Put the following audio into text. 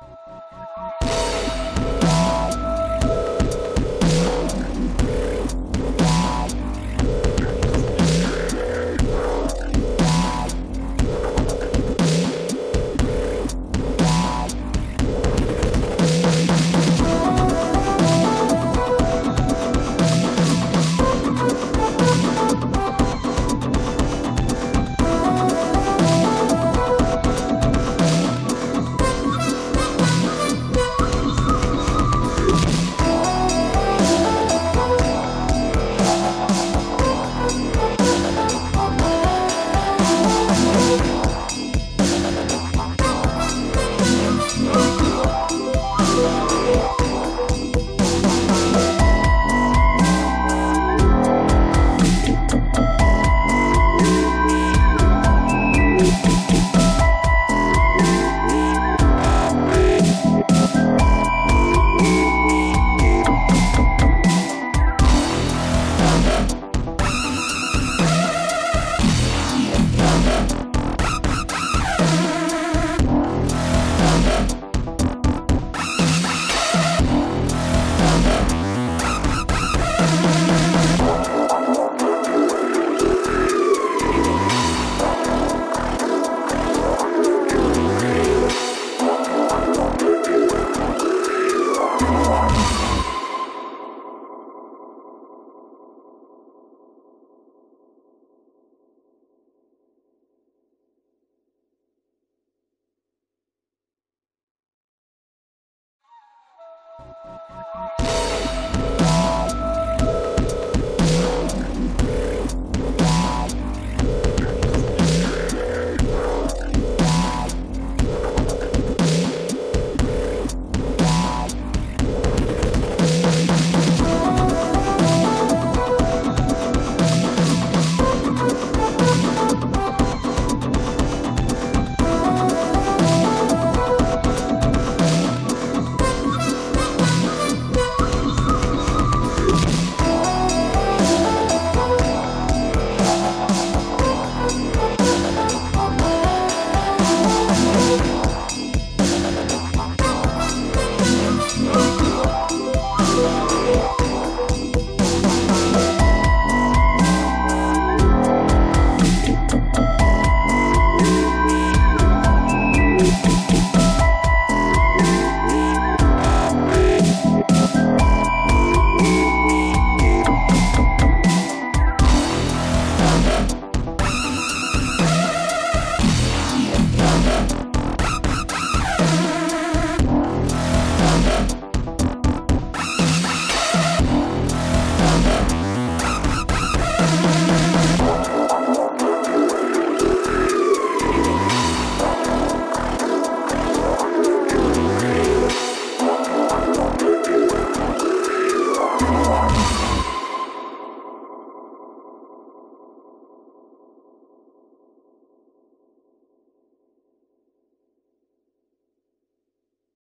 Música